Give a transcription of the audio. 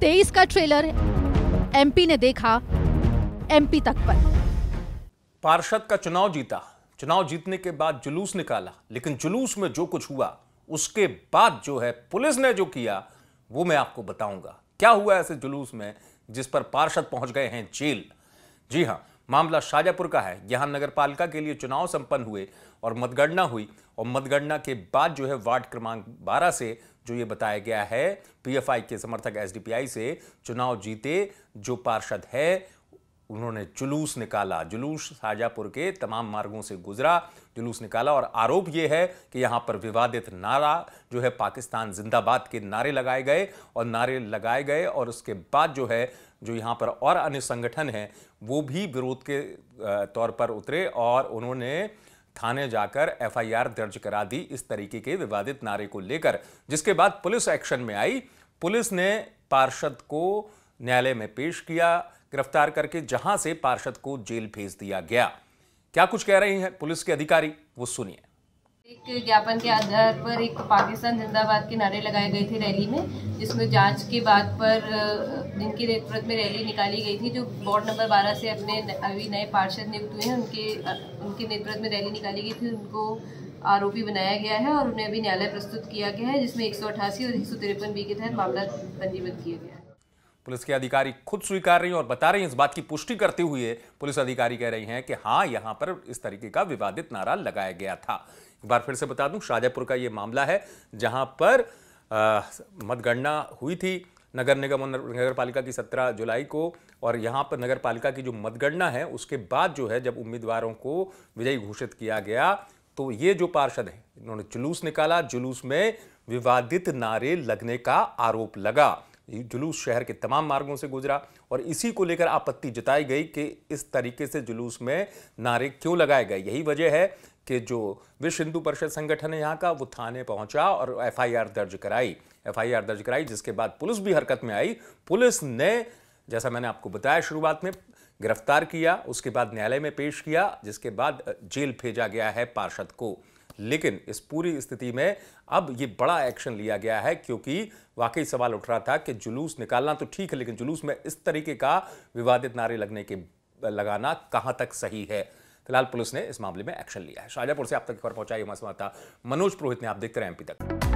तेईस का trailer MP ने देखा एमपी तक पर। पार्षद का चुनाव जीता, चुनाव जीतने के बाद जुलूस निकाला, लेकिन जुलूस में जो कुछ हुआ, उसके बाद जो है पुलिस ने जो किया, वो मैं आपको बताऊँगा। क्या हुआ ऐसे जुलूस में, जिस पर पार्षद पहुँच गए हैं जेल? जी हाँ, मामला शाजापुर का है। यहाँ नगर पालिका के लिए चुनाव संपन्न हुए और मतगणना हुई, और मतगणना के बाद जो है वार्ड क्रमांक 12 से जो ये बताया गया है, पीएफआई के समर्थक एसडीपीआई से चुनाव जीते जो पार्षद है, उन्होंने जुलूस निकाला। जुलूस शाजापुर के तमाम मार्गों से गुजरा, जुलूस निकाला और आरोप ये है कि यहाँ पर विवादित नारा जो है पाकिस्तान जिंदाबाद के नारे लगाए गए और नारे लगाए गए और उसके बाद जो है, जो यहाँ पर और अन्य संगठन हैं, वो भी विरोध के तौर पर उतरे और उन्होंने थाने जाकर एफआईआर दर्ज करा दी इस तरीके के विवादित नारे को लेकर, जिसके बाद पुलिस एक्शन में आई। पुलिस ने पार्षद को न्यायालय में पेश किया, गिरफ़्तार करके जहाँ से पार्षद को जेल भेज दिया गया। क्या कुछ कह रही हैं पुलिस के अधिकारी? वो सुनिए। एक ज्ञापन के आधार पर एक पाकिस्तान जिंदाबाद के नारे लगाए गए थे रैली में, जिसमें जाँच के बाद पर जिनके नेतृत्व में रैली निकाली गई थी, जो वार्ड नंबर 12 से अपने अभी नए पार्षद नियुक्त हुए हैं, उनके उनके नेतृत्व में रैली निकाली गई थी, उनको आरोपी बनाया गया है और उन्हें अभी न्यायालय प्रस्तुत किया गया है, जिसमें एक सौ अठासी और एक सौ तिरपन बी के तहत मामला पंजीबद्ध किया गया पुलिस के अधिकारी खुद स्वीकार रही हैं और बता रही हैं इस बात की पुष्टि करते हुए पुलिस अधिकारी कह रही हैं कि हाँ यहाँ पर इस तरीके का विवादित नारा लगाया गया था। एक बार फिर से बता दूँ, शाहजहापुर का ये मामला है, जहाँ पर मतगणना हुई थी नगर निगम और नगर पालिका की 17 जुलाई को, और यहाँ पर नगर पालिका की जो मतगणना है, उसके बाद जो है जब उम्मीदवारों को विजयी घोषित किया गया तो ये जो पार्षद हैं, इन्होंने जुलूस निकाला। जुलूस में विवादित नारे लगने का आरोप लगा। जुलूस शहर के तमाम मार्गों से गुजरा और इसी को लेकर आपत्ति जताई गई कि इस तरीके से जुलूस में नारे क्यों लगाए गए? यही वजह है कि जो विश्व हिंदू परिषद संगठन है यहाँ का, वो थाने पहुँचा और एफआईआर दर्ज कराई। एफआईआर दर्ज कराई, जिसके बाद पुलिस भी हरकत में आई। पुलिस ने, जैसा मैंने आपको बताया शुरुआत में, गिरफ़्तार किया, उसके बाद न्यायालय में पेश किया, जिसके बाद जेल भेजा गया है पार्षद को। लेकिन इस पूरी स्थिति में अब ये बड़ा एक्शन लिया गया है क्योंकि वाकई सवाल उठ रहा था कि जुलूस निकालना तो ठीक है, लेकिन जुलूस में इस तरीके का विवादित नारे लगने के, लगाना कहाँ तक सही है? फ़िलहाल पुलिस ने इस मामले में एक्शन लिया है। शाहजहापुर से आप तक खबर पहुंचाई हमारे संवाददाता मनोज पुरोहित ने, आप देखते रहे एमपी तक।